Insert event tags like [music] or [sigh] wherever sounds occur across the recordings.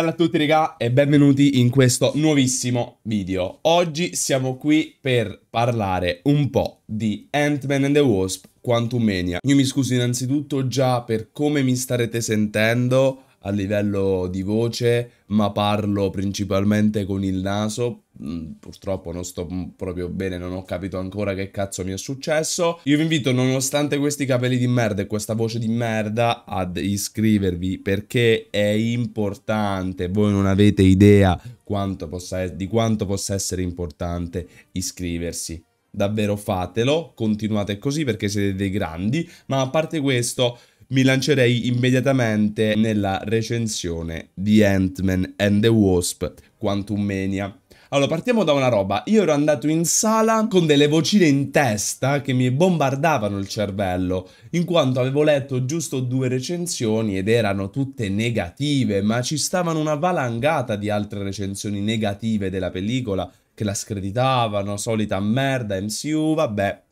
Bella a tutti raga e benvenuti in questo nuovissimo video. Oggi siamo qui per parlare un po' di Ant-Man and the Wasp Quantumania. Io mi scuso innanzitutto già per come mi starete sentendo a livello di voce, ma parlo principalmente con il naso. Mm, purtroppo non sto proprio bene, non ho capito ancora che cazzo mi è successo. Io vi invito, nonostante questi capelli di merda e questa voce di merda, ad iscrivervi perché è importante. Voi non avete idea quanto possa, di quanto possa essere importante iscriversi davvero fatelo, continuate così perché siete dei grandi, ma a parte questo mi lancerei immediatamente nella recensione di Ant-Man and the Wasp Quantum Mania. Allora, partiamo da una roba. Io ero andato in sala con delle vocine in testa che mi bombardavano il cervello, in quanto avevo letto giusto due recensioni ed erano tutte negative, ma ci stavano una valangata di altre recensioni negative della pellicola che la screditavano, solita merda, MCU, vabbè.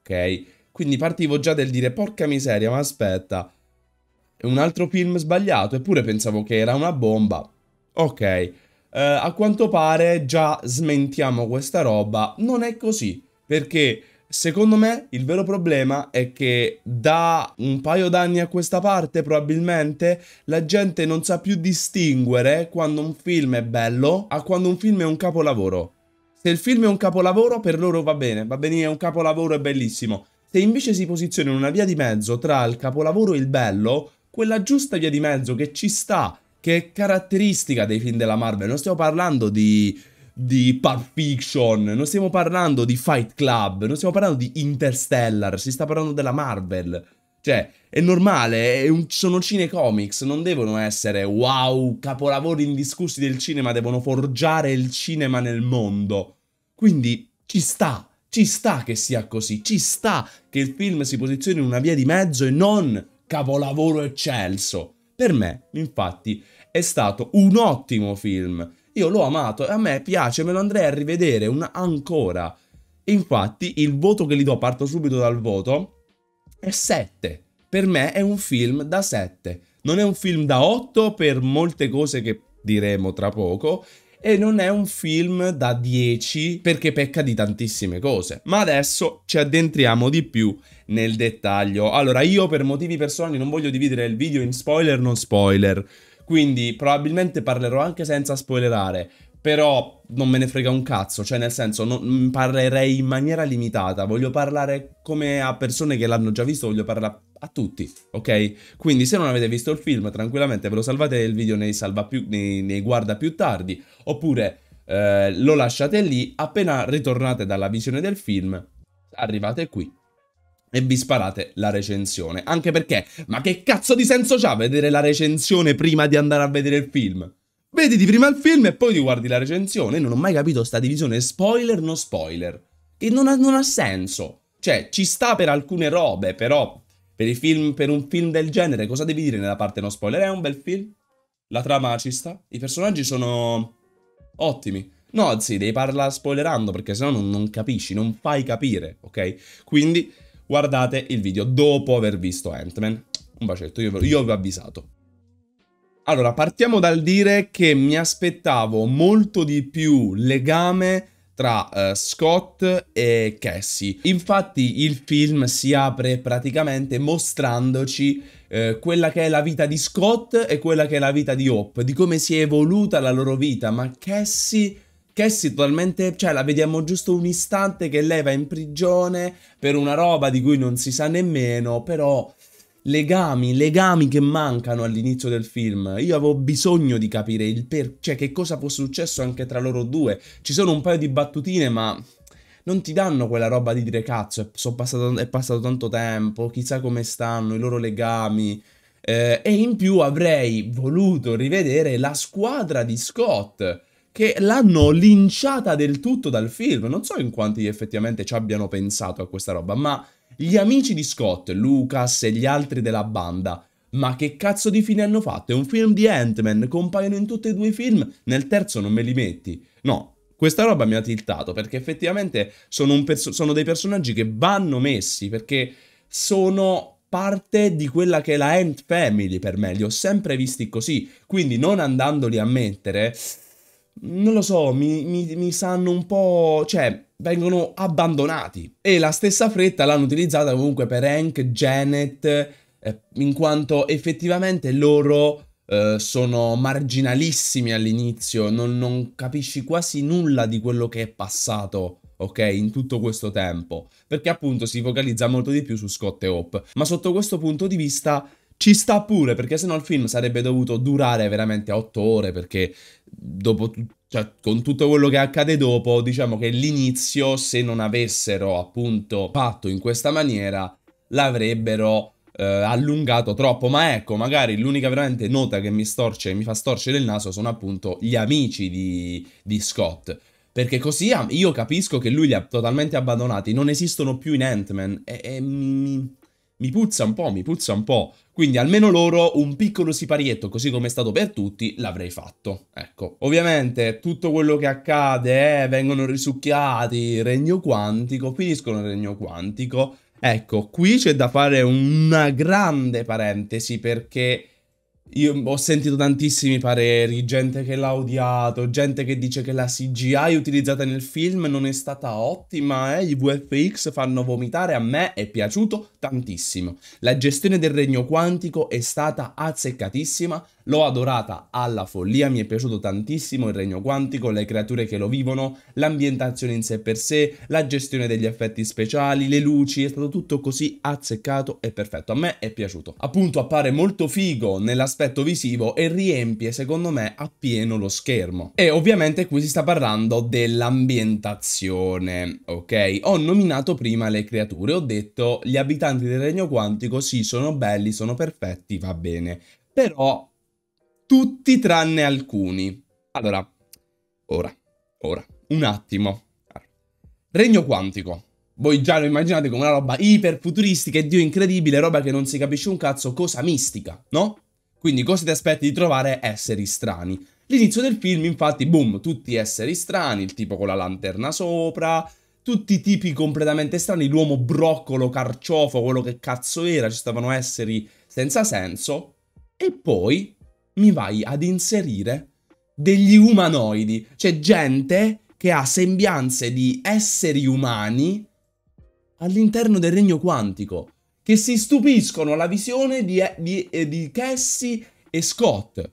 Ok. Quindi partivo già del dire, porca miseria, ma aspetta, è un altro film sbagliato, eppure pensavo che era una bomba. Ok, eh, a quanto pare già smentiamo questa roba, non è così, perché secondo me il vero problema è che da un paio d'anni a questa parte probabilmente la gente non sa più distinguere quando un film è bello a quando un film è un capolavoro. Se il film è un capolavoro, per loro va bene, va bene, è un capolavoro, è bellissimo. Se invece si posiziona in una via di mezzo tra il capolavoro e il bello, quella giusta via di mezzo che ci sta, che è caratteristica dei film della Marvel, non stiamo parlando di, di Pulp Fiction, non stiamo parlando di Fight Club, non stiamo parlando di Interstellar, si sta parlando della Marvel. Cioè, è normale, è un, sono cinecomics, non devono essere wow, capolavori indiscussi del cinema, devono forgiare il cinema nel mondo. Quindi ci sta, ci sta che sia così, ci sta che il film si posizioni in una via di mezzo e non capolavoro eccelso. Per me, infatti, è stato un ottimo film. Io l'ho amato e a me piace, me lo andrei a rivedere una ancora. Infatti, il voto che gli do, parto subito dal voto, è 7. Per me è un film da 7. Non è un film da 8 per molte cose che diremo tra poco e non è un film da 10 perché pecca di tantissime cose. Ma adesso ci addentriamo di più nel dettaglio. Allora, io per motivi personali non voglio dividere il video in spoiler non spoiler, quindi probabilmente parlerò anche senza spoilerare, però non me ne frega un cazzo, cioè nel senso non, mm, parlerei in maniera limitata, voglio parlare come a persone che l'hanno già visto, voglio parlare a tutti, ok? Quindi se non avete visto il film, tranquillamente ve lo salvate il video nei, salva più, nei, nei guarda più tardi, oppure eh, lo lasciate lì, appena ritornate dalla visione del film, arrivate qui e vi sparate la recensione. Anche perché, ma che cazzo di senso c'ha vedere la recensione prima di andare a vedere il film? Vediti prima il film e poi ti guardi la recensione. Io non ho mai capito sta divisione spoiler no spoiler. Che non ha, non ha senso. Cioè, ci sta per alcune robe, però per, film, per un film del genere cosa devi dire nella parte no spoiler? È un bel film? La trama ci sta? I personaggi sono ottimi. No, sì, devi parlare spoilerando perché sennò non, non capisci, non fai capire, ok? Quindi guardate il video dopo aver visto Ant-Man. Un bacetto, io, io vi ho avvisato. Allora, partiamo dal dire che mi aspettavo molto di più legame tra uh, Scott e Cassie. Infatti il film si apre praticamente mostrandoci uh, quella che è la vita di Scott e quella che è la vita di Hope, di come si è evoluta la loro vita, ma Cassie... Cassie totalmente, cioè la vediamo giusto un istante che lei va in prigione per una roba di cui non si sa nemmeno, però legami, legami che mancano all'inizio del film. Io avevo bisogno di capire il per, cioè che cosa fosse successo anche tra loro due. Ci sono un paio di battutine, ma non ti danno quella roba di dire cazzo, è, passato, è passato tanto tempo, chissà come stanno, i loro legami. Eh, e in più avrei voluto rivedere la squadra di Scott che l'hanno linciata del tutto dal film. Non so in quanti effettivamente ci abbiano pensato a questa roba, ma gli amici di Scott, Lucas e gli altri della banda. Ma che cazzo di fine hanno fatto? È un film di Ant-Man, compaiono in tutti e due i film, nel terzo non me li metti. No, questa roba mi ha tiltato perché effettivamente sono, sono dei personaggi che vanno messi perché sono parte di quella che è la Ant Family per me, li ho sempre visti così, quindi non andandoli a mettere, non lo so, mi, mi, mi sanno un po', cioè, vengono abbandonati. E la stessa fretta l'hanno utilizzata comunque per Hank, Janet, eh, in quanto effettivamente loro eh, sono marginalissimi all'inizio, non, non capisci quasi nulla di quello che è passato ok? In tutto questo tempo. Perché appunto si focalizza molto di più su Scott e Hope. Ma sotto questo punto di vista ci sta pure, perché sennò il film sarebbe dovuto durare veramente 8 ore, perché dopo, cioè, con tutto quello che accade dopo, diciamo che l'inizio, se non avessero appunto fatto in questa maniera, l'avrebbero eh, allungato troppo. Ma ecco, magari l'unica veramente nota che mi storce, mi fa storcere il naso sono appunto gli amici di, di Scott. Perché così io capisco che lui li ha totalmente abbandonati, non esistono più in Ant-Man e, e mi, mi puzza un po', mi puzza un po'. Quindi almeno loro un piccolo siparietto, così come è stato per tutti, l'avrei fatto. Ecco. Ovviamente tutto quello che accade, eh, vengono risucchiati, regno quantico, finiscono il regno quantico Ecco, qui c'è da fare una grande parentesi perché io ho sentito tantissimi pareri, gente che l'ha odiato, gente che dice che la CGI utilizzata nel film non è stata ottima, eh? i VFX fanno vomitare, a me è piaciuto tantissimo. La gestione del regno quantico è stata azzeccatissima, L'ho adorata alla follia, mi è piaciuto tantissimo il regno quantico, le creature che lo vivono, l'ambientazione in sé per sé, la gestione degli effetti speciali, le luci, è stato tutto così azzeccato e perfetto. A me è piaciuto. Appunto appare molto figo nell'aspetto visivo e riempie secondo me appieno lo schermo. E ovviamente qui si sta parlando dell'ambientazione, ok? Ho nominato prima le creature, ho detto gli abitanti del regno quantico sì sono belli, sono perfetti, va bene. Però tutti tranne alcuni. Allora, ora, ora, un attimo. Regno quantico. Voi già lo immaginate come una roba iperfuturistica e dio incredibile, roba che non si capisce un cazzo, cosa mistica, no? Quindi cosa ti aspetti di trovare? Esseri strani. L'inizio del film, infatti, boom, tutti esseri strani, il tipo con la lanterna sopra, tutti tipi completamente strani, l'uomo broccolo, carciofo, quello che cazzo era, ci stavano esseri senza senso, e poi mi vai ad inserire degli umanoidi, cioè gente che ha sembianze di esseri umani all'interno del regno quantico, che si stupiscono alla visione di, di, di Cassie e Scott.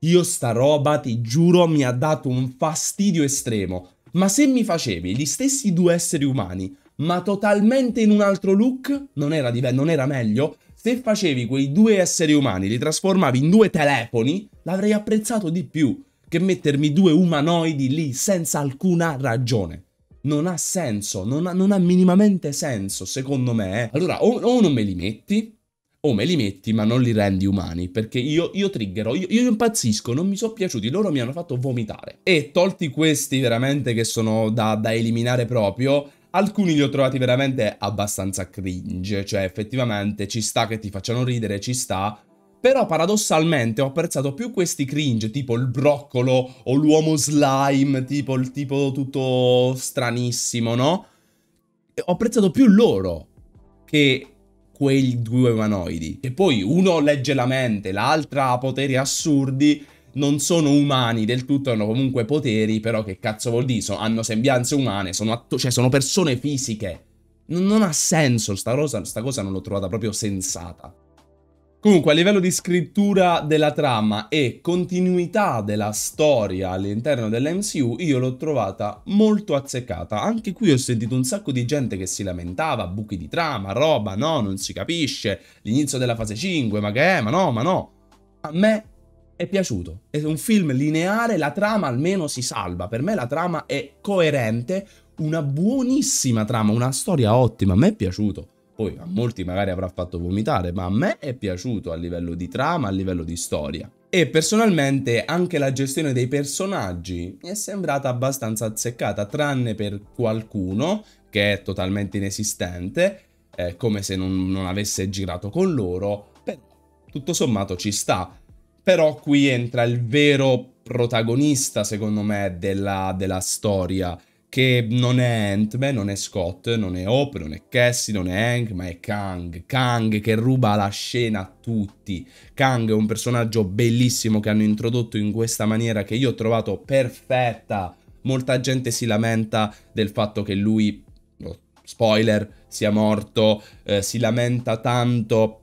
Io sta roba, ti giuro, mi ha dato un fastidio estremo. Ma se mi facevi gli stessi due esseri umani, ma totalmente in un altro look, non era, non era meglio? Se facevi quei due esseri umani, li trasformavi in due telefoni, l'avrei apprezzato di più che mettermi due umanoidi lì senza alcuna ragione. Non ha senso, non ha, non ha minimamente senso, secondo me. Eh. Allora, o, o, non me li metti, o me li metti ma non li rendi umani, perché io, io triggero, io, io impazzisco, non mi sono piaciuti, loro mi hanno fatto vomitare. E tolti questi veramente che sono da, da eliminare proprio, Alcuni li ho trovati veramente abbastanza cringe, cioè effettivamente ci sta che ti facciano ridere, ci sta, però paradossalmente ho apprezzato più questi cringe, tipo il broccolo o l'uomo slime, tipo il tipo tutto stranissimo, no? E ho apprezzato più loro che quei due umanoidi. E poi uno legge la mente, l'altra ha poteri assurdi non sono umani del tutto, hanno comunque poteri, però che cazzo vuol dire? So, hanno sembianze umane, sono, cioè, sono persone fisiche. Non, non ha senso, sta cosa, sta cosa non l'ho trovata proprio sensata. Comunque, a livello di scrittura della trama e continuità della storia all'interno dell'MCU, io l'ho trovata molto azzeccata. Anche qui ho sentito un sacco di gente che si lamentava, buchi di trama, roba, no, non si capisce, l'inizio della fase 5, ma che è, ma no, ma no. A me è piaciuto. È un film lineare, la trama almeno si salva. Per me la trama è coerente, una buonissima trama, una storia ottima. A me è piaciuto. Poi a molti magari avrà fatto vomitare, ma a me è piaciuto a livello di trama, a livello di storia. E personalmente anche la gestione dei personaggi mi è sembrata abbastanza azzeccata, tranne per qualcuno che è totalmente inesistente, eh, come se non, non avesse girato con loro, però tutto sommato ci sta. Però qui entra il vero protagonista, secondo me, della, della storia, che non è Ant-Man, non è Scott, non è Hope, non è Cassie, non è Hank, ma è Kang. Kang che ruba la scena a tutti. Kang è un personaggio bellissimo che hanno introdotto in questa maniera che io ho trovato perfetta. Molta gente si lamenta del fatto che lui, oh, spoiler, sia morto, eh, si lamenta tanto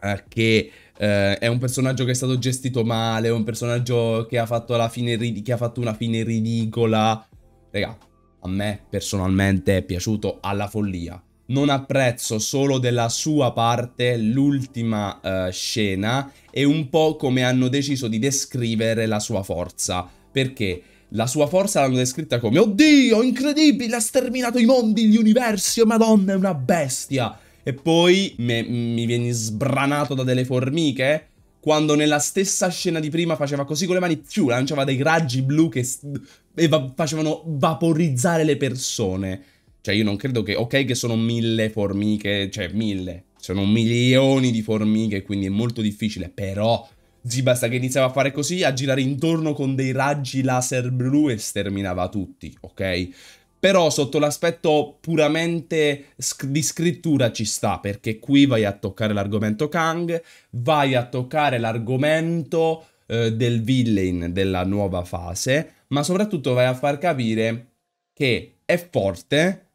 eh, che eh, è un personaggio che è stato gestito male, un personaggio che ha fatto, la fine, che ha fatto una fine ridicola. Raga, a me personalmente è piaciuto alla follia. Non apprezzo solo della sua parte l'ultima uh, scena e un po' come hanno deciso di descrivere la sua forza. Perché la sua forza l'hanno descritta come Oddio, incredibile, ha sterminato i mondi, gli universi, oh madonna, è una bestia. E poi me, mi vieni sbranato da delle formiche quando nella stessa scena di prima faceva così con le mani, più lanciava dei raggi blu che va facevano vaporizzare le persone. Cioè io non credo che, ok che sono mille formiche, cioè mille, sono milioni di formiche, quindi è molto difficile, però... Sì, basta che iniziava a fare così, a girare intorno con dei raggi laser blu e sterminava tutti, ok? Però sotto l'aspetto puramente di scrittura ci sta, perché qui vai a toccare l'argomento Kang, vai a toccare l'argomento eh, del villain della nuova fase, ma soprattutto vai a far capire che è forte,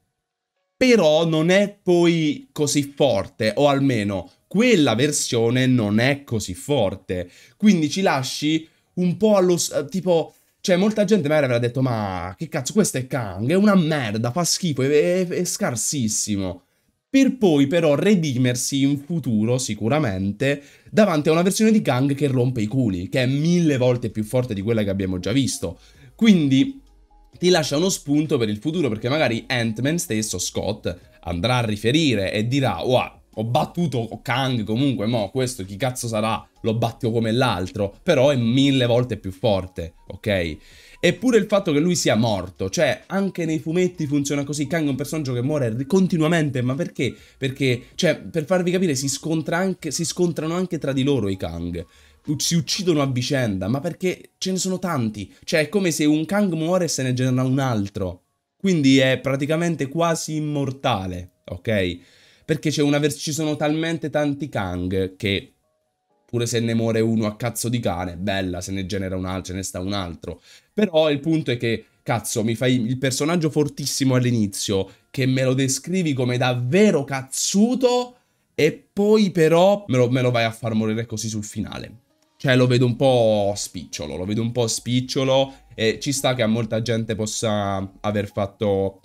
però non è poi così forte, o almeno quella versione non è così forte. Quindi ci lasci un po' allo... tipo cioè, molta gente magari avrà detto, ma che cazzo, questo è Kang, è una merda, fa schifo, è, è, è scarsissimo. Per poi però redimersi in futuro, sicuramente, davanti a una versione di Kang che rompe i culi, che è mille volte più forte di quella che abbiamo già visto. Quindi ti lascia uno spunto per il futuro, perché magari Ant-Man stesso, Scott, andrà a riferire e dirà, wow, ho battuto Kang comunque, mo questo chi cazzo sarà? Lo battio come l'altro, però è mille volte più forte, ok? Eppure il fatto che lui sia morto, cioè anche nei fumetti funziona così, Kang è un personaggio che muore continuamente, ma perché? Perché, cioè, per farvi capire, si, scontra anche, si scontrano anche tra di loro i Kang, si uccidono a vicenda, ma perché ce ne sono tanti, cioè è come se un Kang muore e se ne genera un altro, quindi è praticamente quasi immortale, ok? Perché una ci sono talmente tanti Kang che pure se ne muore uno a cazzo di cane, bella, se ne genera un altro, ce ne sta un altro. Però il punto è che, cazzo, mi fai il personaggio fortissimo all'inizio, che me lo descrivi come davvero cazzuto, e poi però me lo, me lo vai a far morire così sul finale. Cioè lo vedo un po' spicciolo, lo vedo un po' spicciolo e ci sta che a molta gente possa aver fatto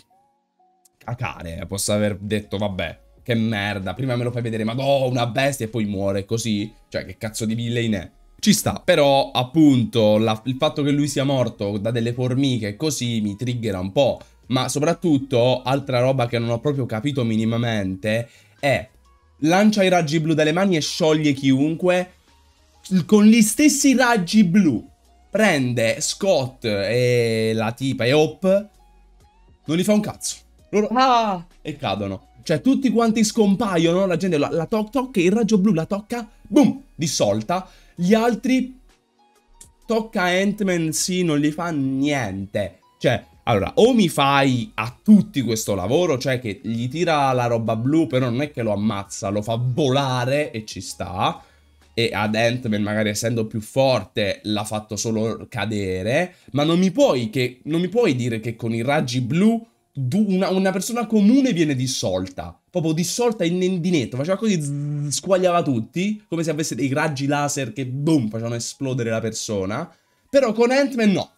cacare, possa aver detto vabbè, che merda, prima me lo fai vedere, ma oh, una bestia e poi muore così. Cioè, che cazzo di villain è? Ci sta, però appunto la, il fatto che lui sia morto da delle formiche così mi triggera un po'. Ma soprattutto, altra roba che non ho proprio capito minimamente è lancia i raggi blu dalle mani e scioglie chiunque con gli stessi raggi blu. Prende Scott e la tipa e Hope, non gli fa un cazzo. Loro ah, e cadono. Cioè tutti quanti scompaiono, la gente la, la to tocca, il raggio blu la tocca, boom, dissolta. Gli altri tocca Ant-Man, sì, non gli fa niente. Cioè, allora, o mi fai a tutti questo lavoro, cioè che gli tira la roba blu, però non è che lo ammazza, lo fa volare e ci sta. E ad Ant-Man, magari essendo più forte, l'ha fatto solo cadere. Ma non mi puoi, che, non mi puoi dire che con i raggi blu una, una, persona comune viene dissolta. Proprio dissolta in nendinetto. Faceva così, squagliava tutti. Come se avesse dei raggi laser che, boom, facevano esplodere la persona. Però con Ant-Man no.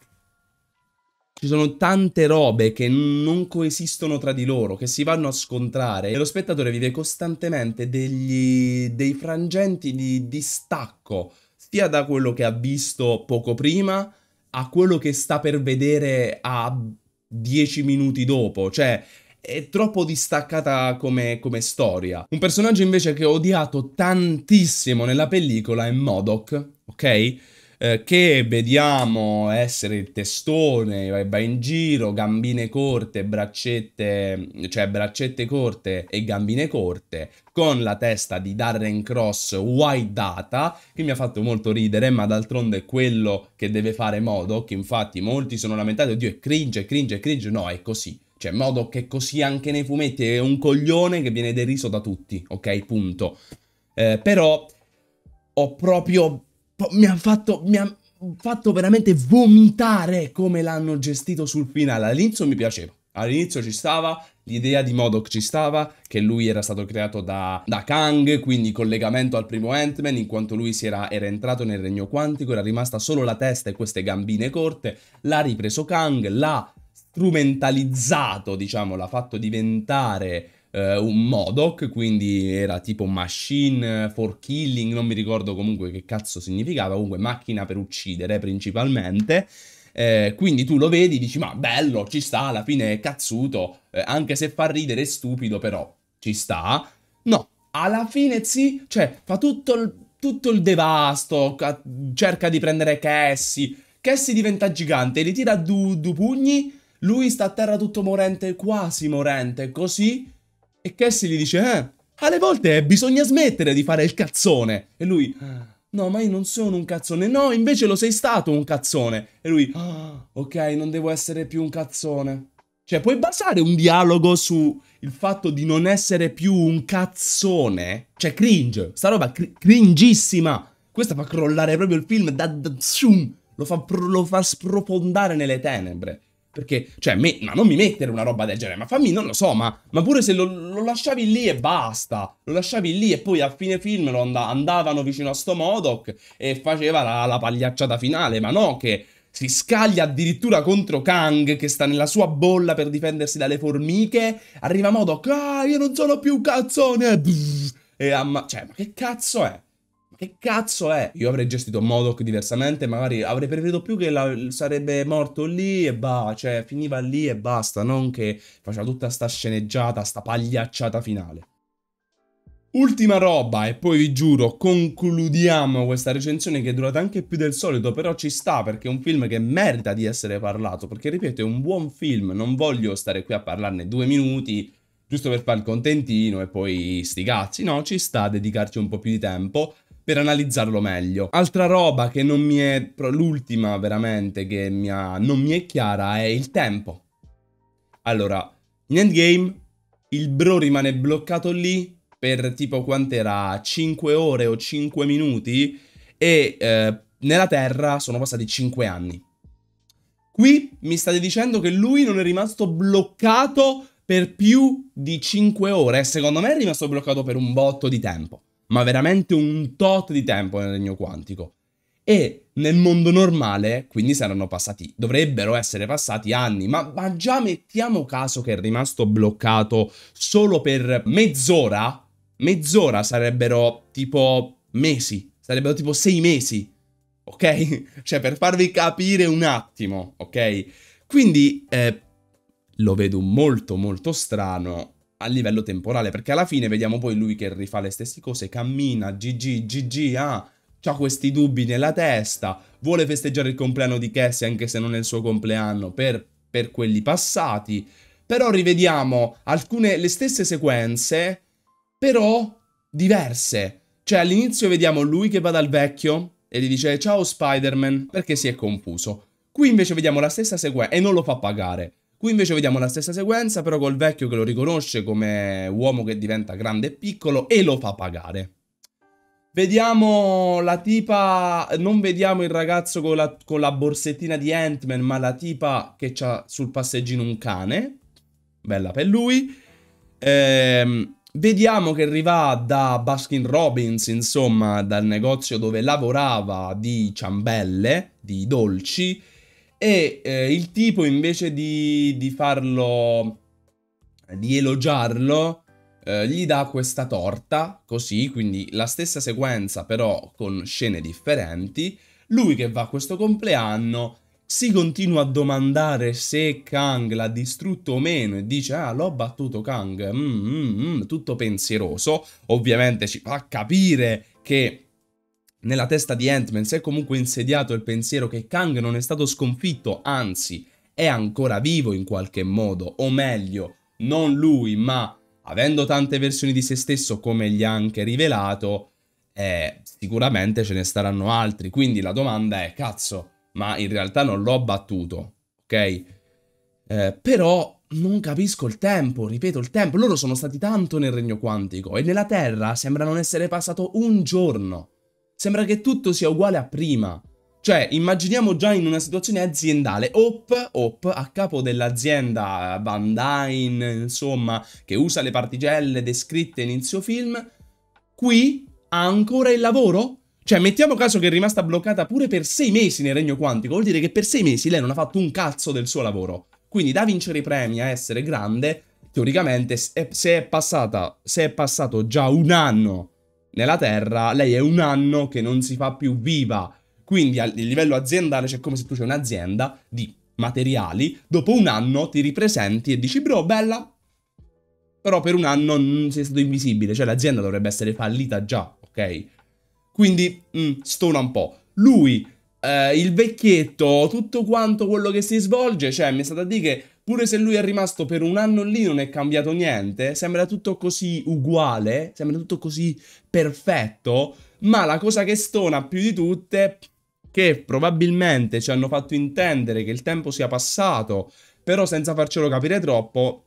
Ci sono tante robe che non coesistono tra di loro, che si vanno a scontrare. E lo spettatore vive costantemente degli, dei frangenti di distacco. Sia da quello che ha visto poco prima, a quello che sta per vedere a dieci minuti dopo, cioè è troppo distaccata come, come, storia. Un personaggio invece che ho odiato tantissimo nella pellicola è Modoc, ok? Eh, che vediamo essere il testone, va in giro, gambine corte, braccette, cioè braccette corte e gambine corte, con la testa di Darren Cross White Data, che mi ha fatto molto ridere, ma d'altronde è quello che deve fare Modok, infatti molti sono lamentati, oddio è cringe, è cringe, è cringe, no, è così. Cioè, Modok è così anche nei fumetti, è un coglione che viene deriso da tutti, ok? Punto. Eh, però ho proprio mi ha fatto, mi ha fatto veramente vomitare come l'hanno gestito sul finale. All'inizio mi piaceva. All'inizio ci stava, l'idea di Modok ci stava, che lui era stato creato da, da Kang, quindi collegamento al primo Ant-Man, in quanto lui era, era, entrato nel regno quantico, era rimasta solo la testa e queste gambine corte, l'ha ripreso Kang, l'ha strumentalizzato, diciamo, l'ha fatto diventare eh, un Modoc, quindi era tipo machine for killing, non mi ricordo comunque che cazzo significava, comunque macchina per uccidere principalmente. Eh, quindi tu lo vedi, dici ma bello, ci sta, alla fine è cazzuto, eh, anche se fa ridere è stupido, però ci sta. No, alla fine sì, cioè fa tutto il, tutto il devasto, cerca di prendere Cassie, Cassie diventa gigante, li tira due du pugni, lui sta a terra tutto morente, quasi morente, così e Cassie gli dice, eh, alle volte bisogna smettere di fare il cazzone. E lui, no, ma io non sono un cazzone. No, invece lo sei stato un cazzone. E lui, ah, ok, non devo essere più un cazzone. Cioè, puoi basare un dialogo su il fatto di non essere più un cazzone? Cioè, cringe. Sta roba cr cringissima. Questa fa crollare proprio il film da... da lo, fa, lo fa sprofondare nelle tenebre. Perché, cioè, me, ma non mi mettere una roba del genere, ma fammi, non lo so, ma, ma pure se lo, lo, lasciavi lì e basta. Lo lasciavi lì e poi a fine film lo and andavano vicino a sto Modoc e faceva la, la pagliacciata finale, ma no che si scaglia addirittura contro Kang che sta nella sua bolla per difendersi dalle formiche. Arriva Modoc, ah, io non sono più cazzone. E amma... Cioè, ma che cazzo è? Che cazzo è? Io avrei gestito Modoc diversamente, magari avrei preferito più che la, sarebbe morto lì e bah, cioè finiva lì e basta, non che faceva tutta sta sceneggiata, sta pagliacciata finale. Ultima roba, e poi vi giuro, concludiamo questa recensione che è durata anche più del solito, però ci sta perché è un film che merita di essere parlato, perché ripeto, è un buon film, non voglio stare qui a parlarne due minuti, giusto per fare il contentino e poi sti cazzi, no, ci sta a dedicarci un po' più di tempo per analizzarlo meglio. Altra roba che non mi è... l'ultima veramente che mi ha, non mi è chiara è il tempo. Allora, in Endgame il bro rimane bloccato lì per tipo quant'era 5 ore o 5 minuti e eh, nella Terra sono passati 5 anni. Qui mi state dicendo che lui non è rimasto bloccato per più di 5 ore. Secondo me è rimasto bloccato per un botto di tempo ma veramente un tot di tempo nel regno quantico. E nel mondo normale, quindi saranno passati, dovrebbero essere passati anni, ma, ma già mettiamo caso che è rimasto bloccato solo per mezz'ora, mezz'ora sarebbero tipo mesi, sarebbero tipo sei mesi, ok? [laughs] cioè per farvi capire un attimo, ok? Quindi eh, lo vedo molto molto strano a livello temporale, perché alla fine vediamo poi lui che rifà le stesse cose, cammina, GG, GG, ah, ha questi dubbi nella testa, vuole festeggiare il compleanno di Cassie anche se non è il suo compleanno per, per quelli passati, però rivediamo alcune, le stesse sequenze, però diverse. Cioè all'inizio vediamo lui che va dal vecchio e gli dice ciao Spider-Man perché si è confuso. Qui invece vediamo la stessa sequenza e non lo fa pagare. Qui invece vediamo la stessa sequenza, però col vecchio che lo riconosce come uomo che diventa grande e piccolo e lo fa pagare. Vediamo la tipa, non vediamo il ragazzo con la, con la borsettina di Ant-Man, ma la tipa che ha sul passeggino un cane. Bella per lui. Ehm, vediamo che arriva da Baskin Robbins, insomma, dal negozio dove lavorava di ciambelle, di dolci, e eh, il tipo invece di, di farlo, di elogiarlo, eh, gli dà questa torta, così, quindi la stessa sequenza però con scene differenti. Lui che va a questo compleanno si continua a domandare se Kang l'ha distrutto o meno e dice ah l'ho battuto Kang, mm, mm, mm, tutto pensieroso, ovviamente ci fa capire che nella testa di Ant-Man si è comunque insediato il pensiero che Kang non è stato sconfitto, anzi è ancora vivo in qualche modo, o meglio, non lui, ma avendo tante versioni di se stesso come gli ha anche rivelato, eh, sicuramente ce ne staranno altri. Quindi la domanda è, cazzo, ma in realtà non l'ho battuto, ok? Eh, però non capisco il tempo, ripeto il tempo, loro sono stati tanto nel regno quantico e nella Terra sembra non essere passato un giorno. Sembra che tutto sia uguale a prima. Cioè, immaginiamo già in una situazione aziendale, Hop, Hop, a capo dell'azienda Van Dyne, insomma, che usa le particelle descritte in inizio film, qui ha ancora il lavoro? Cioè, mettiamo caso che è rimasta bloccata pure per sei mesi nel regno quantico, vuol dire che per sei mesi lei non ha fatto un cazzo del suo lavoro. Quindi da vincere i premi a essere grande, teoricamente, se è, passata, se è passato già un anno nella Terra, lei è un anno che non si fa più viva. Quindi a livello aziendale c'è come se tu c'è un'azienda di materiali, dopo un anno ti ripresenti e dici, bro, bella, però per un anno sei stato invisibile, cioè l'azienda dovrebbe essere fallita già, ok? Quindi mm, stona un po'. Lui, eh, il vecchietto, tutto quanto quello che si svolge, cioè mi è stato a dire che pure se lui è rimasto per un anno lì non è cambiato niente, sembra tutto così uguale, sembra tutto così perfetto, ma la cosa che stona più di tutte che probabilmente ci hanno fatto intendere che il tempo sia passato, però senza farcelo capire troppo,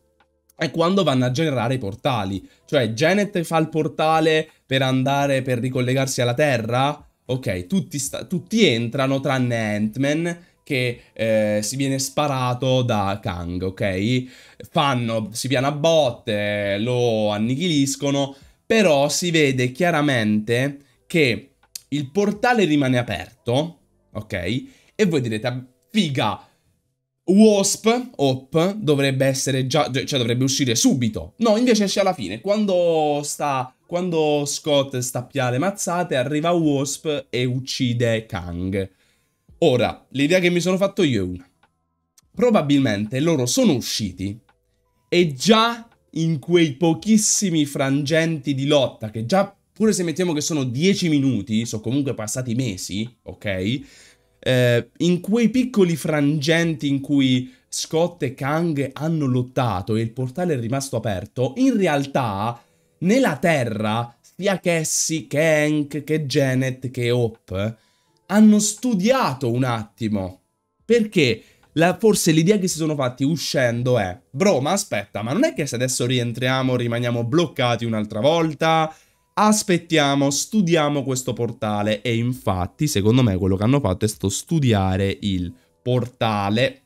è quando vanno a generare i portali. Cioè, Janet fa il portale per andare, per ricollegarsi alla Terra? Ok, tutti, tutti entrano tranne Ant-Man che eh, si viene sparato da Kang, ok? Fanno, si piana a botte, lo annichiliscono, però si vede chiaramente che il portale rimane aperto, ok? E voi direte, figa, Wasp, Hop, dovrebbe essere già, cioè dovrebbe uscire subito. No, invece esce alla fine. Quando sta, quando Scott sta a le mazzate, arriva Wasp e uccide Kang. Ora, l'idea che mi sono fatto io è una. Probabilmente loro sono usciti e già in quei pochissimi frangenti di lotta, che già, pure se mettiamo che sono 10 minuti, sono comunque passati mesi, ok? eh, in quei piccoli frangenti in cui Scott e Kang hanno lottato e il portale è rimasto aperto, in realtà nella Terra sia Cassie che Hank che Janet che Hope hanno studiato un attimo. Perché la, forse l'idea che si sono fatti uscendo è Bro, ma aspetta, ma non è che se adesso rientriamo rimaniamo bloccati un'altra volta? aspettiamo, studiamo questo portale e infatti secondo me quello che hanno fatto è stato studiare il portale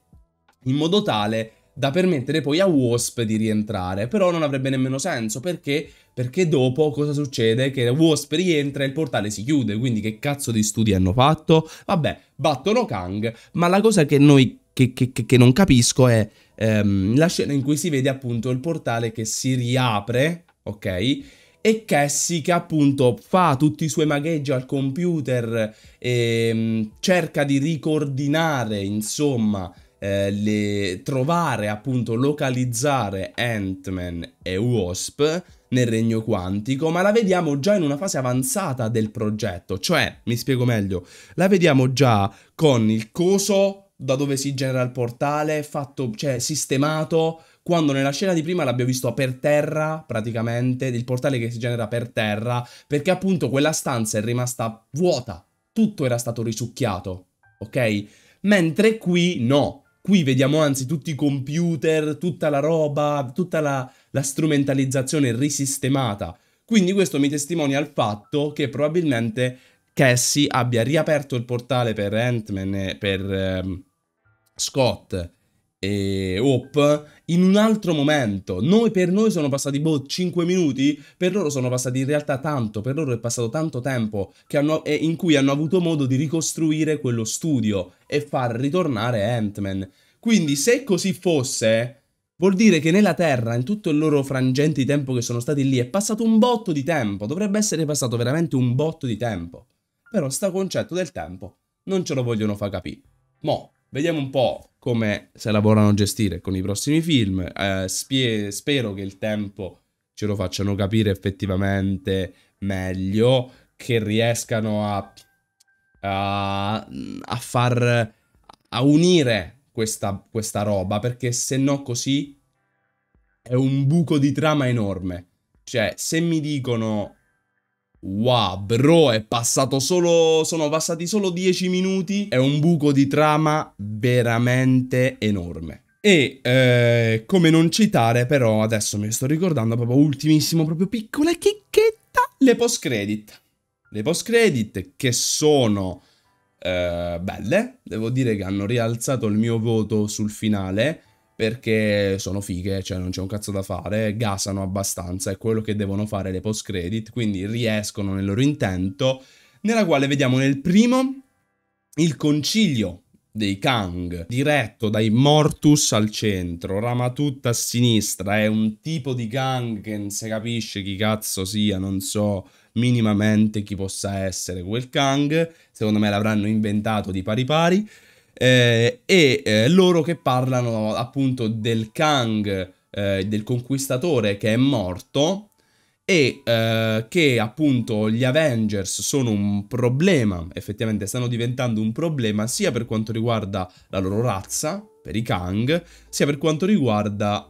in modo tale da permettere poi a Wasp di rientrare, però non avrebbe nemmeno senso, perché? Perché dopo cosa succede? Che Wasp rientra e il portale si chiude, quindi che cazzo di studi hanno fatto? Vabbè, battono Kang, ma la cosa che noi, che, che, che non capisco è ehm, la scena in cui si vede appunto il portale che si riapre, ok? e Cassie che appunto fa tutti i suoi magheggi al computer e mh, mm, cerca di ricordinare, insomma, eh, le, trovare appunto, localizzare Ant-Man e Wasp nel regno quantico, ma la vediamo già in una fase avanzata del progetto, cioè, mi spiego meglio, la vediamo già con il coso da dove si genera il portale, fatto, cioè sistemato, quando nella scena di prima l'abbiamo visto per terra, praticamente, il portale che si genera per terra, perché appunto quella stanza è rimasta vuota, tutto era stato risucchiato, ok? Mentre qui no, qui vediamo anzi tutti i computer, tutta la roba, tutta la, la strumentalizzazione risistemata. Quindi questo mi testimonia il fatto che probabilmente Cassie abbia riaperto il portale per Ant-Man e per ehm, Scott e Hope in un altro momento. Noi, per noi sono passati boh 5 minuti, per loro sono passati in realtà tanto, per loro è passato tanto tempo hanno, in cui hanno avuto modo di ricostruire quello studio e far ritornare Ant-Man. Quindi se così fosse, vuol dire che nella Terra, in tutto il loro frangente di tempo che sono stati lì, è passato un botto di tempo, dovrebbe essere passato veramente un botto di tempo. Però sta concetto del tempo non ce lo vogliono far capire. Mo', Vediamo un po' come se lavorano a gestire con i prossimi film. Eh, spie- spero che il tempo ce lo facciano capire effettivamente meglio. che riescano a, a, a far a unire questa, questa roba, perché se no così è un buco di trama enorme. Cioè, se mi dicono Wow, bro, è passato solo. Sono passati solo 10 minuti. È un buco di trama veramente enorme. E eh, come non citare, però, adesso mi sto ricordando proprio ultimissimo, proprio piccola chicchetta, le post credit. Le post credit che sono eh, belle, devo dire che hanno rialzato il mio voto sul finale perché sono fighe, cioè non c'è un cazzo da fare, gasano abbastanza, è quello che devono fare le post credit, quindi riescono nel loro intento, nella quale vediamo nel primo il concilio dei Kang, diretto dai Mortus al centro, Ramatut a sinistra, è un tipo di Kang che non si capisce chi cazzo sia, non so minimamente chi possa essere quel Kang, secondo me l'avranno inventato di pari pari, eh, e eh, loro che parlano appunto del Kang, eh, del conquistatore che è morto e eh, che appunto gli Avengers sono un problema, effettivamente stanno diventando un problema sia per quanto riguarda la loro razza, per i Kang, sia per quanto riguarda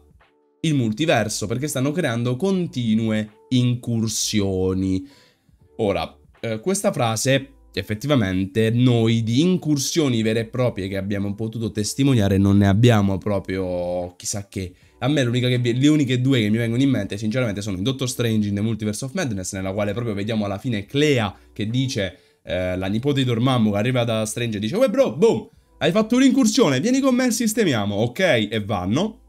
il multiverso, perché stanno creando continue incursioni. Ora, eh, questa frase effettivamente noi di incursioni vere e proprie che abbiamo potuto testimoniare non ne abbiamo proprio chissà che. A me che, le uniche due che mi vengono in mente sinceramente sono in Doctor Strange in The Multiverse of Madness nella quale proprio vediamo alla fine Clea che dice eh, la nipote di Dormammu che arriva da Strange e dice Uè bro, boom, hai fatto un'incursione, vieni con me e sistemiamo, ok? E vanno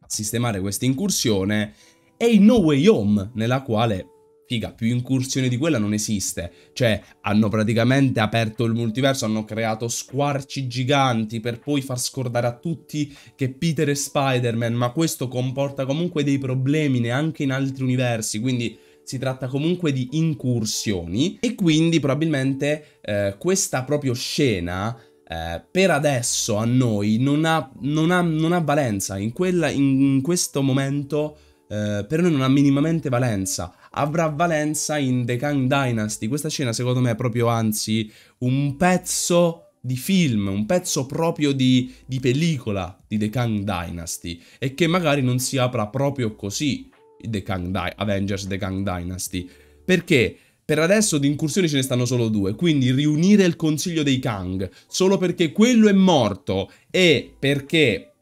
a sistemare questa incursione e in No Way Home nella quale figa, più incursione di quella non esiste. Cioè, hanno praticamente aperto il multiverso, hanno creato squarci giganti per poi far scordare a tutti che Peter è Spider-Man, ma questo comporta comunque dei problemi neanche in altri universi, quindi si tratta comunque di incursioni. E quindi probabilmente eh, questa proprio scena eh, per adesso a noi non ha, non ha, non ha valenza, in, quella, in questo momento eh, per noi non ha minimamente valenza avrà valenza in The Kang Dynasty. Questa scena secondo me è proprio anzi un pezzo di film, un pezzo proprio di, di pellicola di The Kang Dynasty e che magari non si apra proprio così The Kang Di- Avengers The Kang Dynasty. Perché? Per adesso di incursioni ce ne stanno solo due, quindi riunire il consiglio dei Kang solo perché quello è morto e perché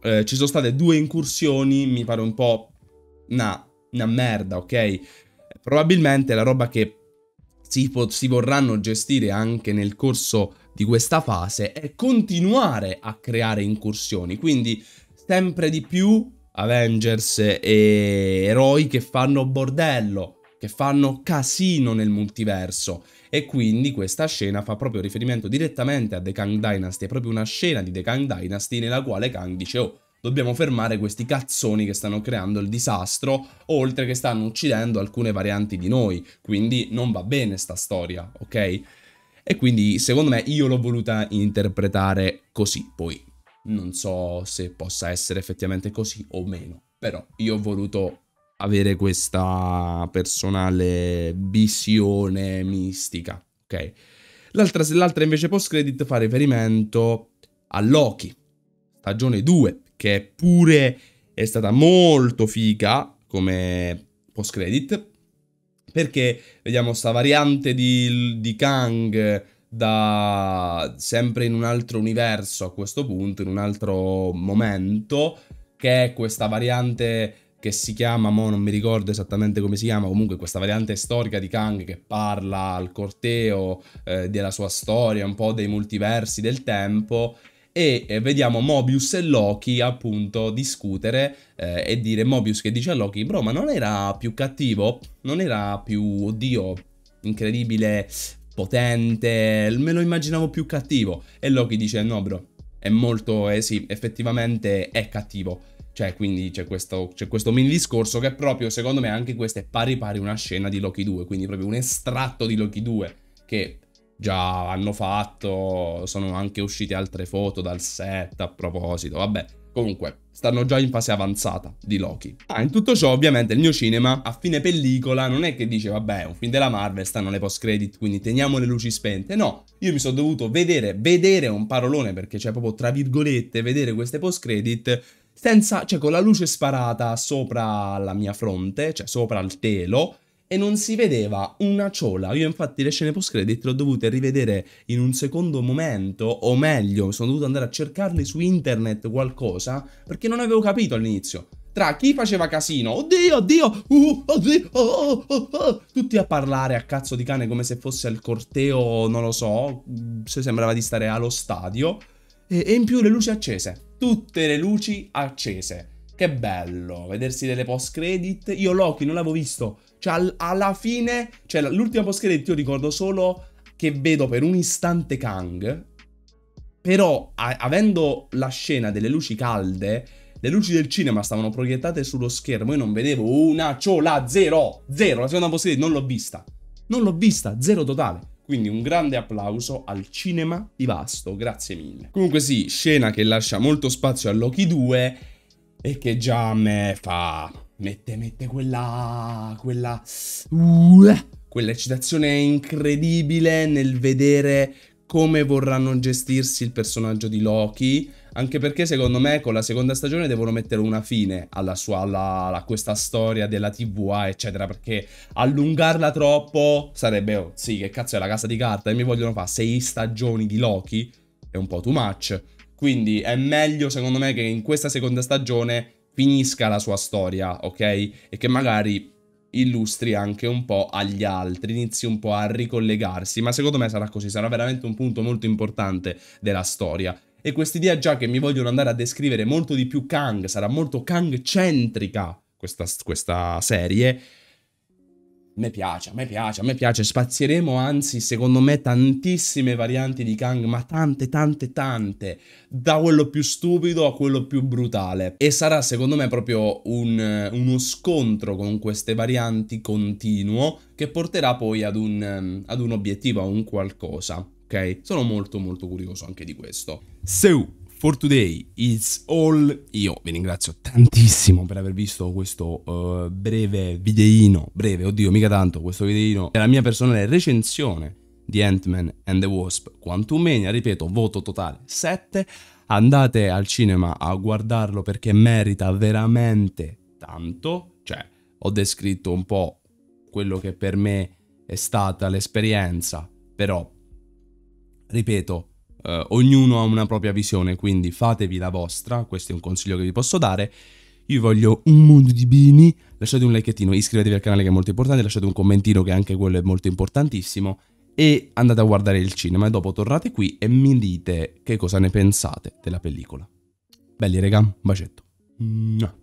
eh, ci sono state due incursioni mi pare un po' una una merda, ok? Probabilmente la roba che si, si vorranno gestire anche nel corso di questa fase è continuare a creare incursioni, quindi sempre di più Avengers e eroi che fanno bordello, che fanno casino nel multiverso. E quindi questa scena fa proprio riferimento direttamente a The Kang Dynasty, è proprio una scena di The Kang Dynasty nella quale Kang dice oh dobbiamo fermare questi cazzoni che stanno creando il disastro, oltre che stanno uccidendo alcune varianti di noi, quindi non va bene sta storia, ok? E quindi secondo me io l'ho voluta interpretare così, poi non so se possa essere effettivamente così o meno, però io ho voluto avere questa personale visione mistica, ok? L'altra, invece post credit fa riferimento a Loki, stagione 2, che pure è stata molto figa come post credit perché vediamo sta variante di, di Kang da sempre in un altro universo a questo punto, in un altro momento, che è questa variante che si chiama, mo non mi ricordo esattamente come si chiama, comunque questa variante storica di Kang che parla al corteo eh, della sua storia, un po' dei multiversi del tempo e eh, vediamo Mobius e Loki appunto discutere eh, e dire Mobius che dice a Loki bro ma non era più cattivo? Non era più, oddio, incredibile, potente, me lo immaginavo più cattivo e Loki dice no bro, è molto, eh sì, effettivamente è cattivo. Cioè, quindi c'è questo, c'è questo, mini discorso che proprio, secondo me, anche questa è pari pari una scena di Loki 2, quindi proprio un estratto di Loki 2, che già hanno fatto, sono anche uscite altre foto dal set a proposito, vabbè, Comunque, stanno già in fase avanzata di Loki. Ah, in tutto ciò, ovviamente, il mio cinema, a fine pellicola, non è che dice, vabbè, è un film della Marvel, stanno le post-credit, quindi teniamo le luci spente. No, io mi sono dovuto vedere, vedere un parolone, perché c'è proprio, tra virgolette, vedere queste post-credit senza, cioè con la luce sparata sopra la mia fronte, cioè sopra il telo, e non si vedeva una ciola. Io infatti le scene post credit le ho dovute rivedere in un secondo momento, o meglio, sono dovuto andare a cercarle su internet qualcosa, perché non avevo capito all'inizio. Tra chi faceva casino, oddio, oddio, uh, oddio, oh, oh, oh, oh, tutti a parlare a cazzo di cane come se fosse il corteo, non lo so, se sembrava di stare allo stadio, e, e in più le luci accese, tutte le luci accese. Che bello, vedersi delle post credit. Io Loki non l'avevo visto cioè, al, alla fine, cioè, l'ultima post io ricordo solo che vedo per un istante Kang. Però, a, avendo la scena delle luci calde, le luci del cinema stavano proiettate sullo schermo. Io non vedevo una ciola, zero, zero. La seconda post non l'ho vista. Non l'ho vista, zero totale. Quindi un grande applauso al cinema di Vasto, grazie mille. Comunque sì, scena che lascia molto spazio a Loki 2 e che già a me fa mette, mette quella, quella, uh, quella eccitazione incredibile nel vedere come vorranno gestirsi il personaggio di Loki. Anche perché secondo me con la seconda stagione devono mettere una fine alla sua, alla, a questa storia della TVA, eccetera. Perché allungarla troppo sarebbe, oh, sì, che cazzo è la casa di carta e mi vogliono fare sei stagioni di Loki. È un po' too much. Quindi è meglio secondo me che in questa seconda stagione finisca la sua storia, ok? E che magari illustri anche un po' agli altri, inizi un po' a ricollegarsi, ma secondo me sarà così, sarà veramente un punto molto importante della storia. E quest'idea già che mi vogliono andare a descrivere molto di più Kang, sarà molto Kang-centrica questa, questa serie, me piace, a me piace, a me piace. Spazieremo anzi, secondo me, tantissime varianti di Kang, ma tante, tante, tante. Da quello più stupido a quello più brutale. E sarà, secondo me, proprio un, uno scontro con queste varianti continuo che porterà poi ad un, ad un obiettivo, a un qualcosa. Ok? Sono molto, molto curioso anche di questo. So, For today is all. Io vi ringrazio tantissimo per aver visto questo uh, breve videino. Breve, oddio, mica tanto. Questo videino è la mia personale recensione di Ant-Man and the Wasp Quantumania. Ripeto, voto totale 7. Andate al cinema a guardarlo perché merita veramente tanto. Cioè, ho descritto un po' quello che per me è stata l'esperienza. Però, ripeto, Uh, ognuno ha una propria visione, quindi fatevi la vostra, questo è un consiglio che vi posso dare. Io voglio un mondo di beni, lasciate un likeettino, iscrivetevi al canale che è molto importante, lasciate un commentino che anche quello è molto importantissimo e andate a guardare il cinema e dopo tornate qui e mi dite che cosa ne pensate della pellicola. Belli raga, bacetto. Mua.